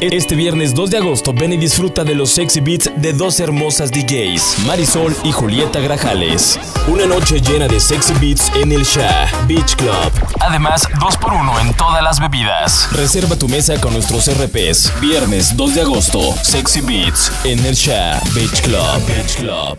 Este viernes 2 de agosto ven y disfruta de los sexy beats de dos hermosas DJs, Marisol y Julieta Grajales. Una noche llena de sexy beats en el Shah Beach Club. Además, 2x1 en todas las bebidas. Reserva tu mesa con nuestros RPs. Viernes 2 de agosto, Sexy Beats en el Shah Beach Club. Beach Club.